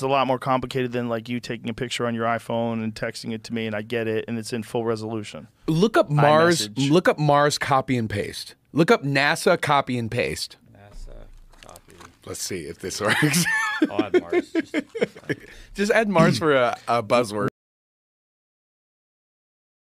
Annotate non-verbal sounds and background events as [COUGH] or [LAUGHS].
It's a lot more complicated than like you taking a picture on your iPhone and texting it to me, and I get it, and it's in full resolution. Look up Mars. iMessage. Look up Mars. Copy and paste. Look up NASA. Copy and paste. NASA copy. Let's see if this [LAUGHS] works. I'll add Mars. [LAUGHS] Just- Just add Mars for a, a buzzword.